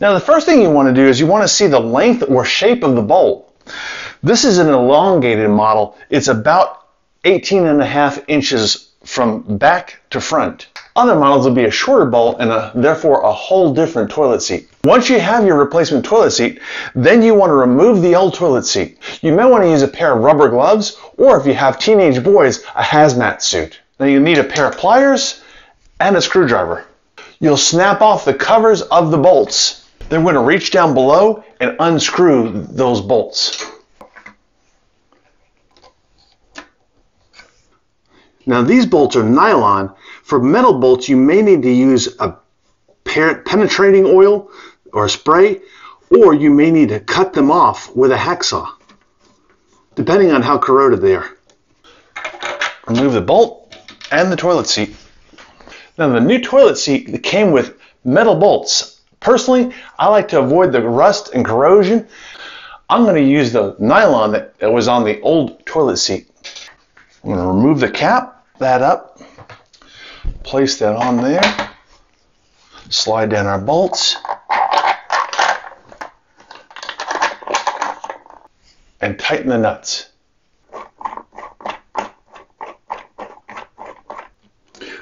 Now the first thing you want to do is you want to see the length or shape of the bolt. This is an elongated model. It's about 18 and a half inches from back to front. Other models will be a shorter bolt and a, therefore a whole different toilet seat. Once you have your replacement toilet seat, then you want to remove the old toilet seat. You may want to use a pair of rubber gloves or if you have teenage boys, a hazmat suit. Now you need a pair of pliers and a screwdriver. You'll snap off the covers of the bolts. Then we're going to reach down below and unscrew those bolts. Now these bolts are nylon. For metal bolts, you may need to use a penetrating oil or a spray, or you may need to cut them off with a hacksaw, depending on how corroded they are. Remove the bolt and the toilet seat. Now the new toilet seat came with metal bolts. Personally, I like to avoid the rust and corrosion. I'm going to use the nylon that was on the old toilet seat. I'm going to remove the cap, that up, place that on there, slide down our bolts, and tighten the nuts.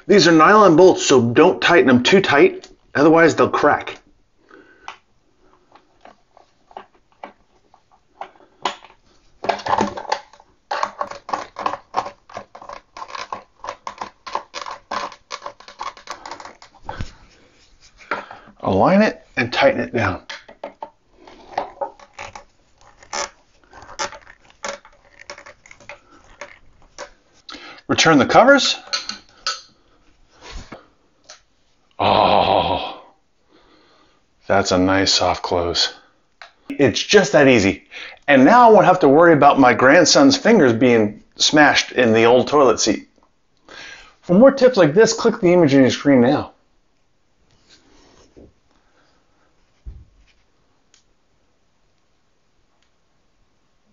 These are nylon bolts, so don't tighten them too tight, otherwise they'll crack. Align it and tighten it down. Return the covers. Oh, that's a nice soft close. It's just that easy. And now I won't have to worry about my grandson's fingers being smashed in the old toilet seat. For more tips like this, click the image on your screen now.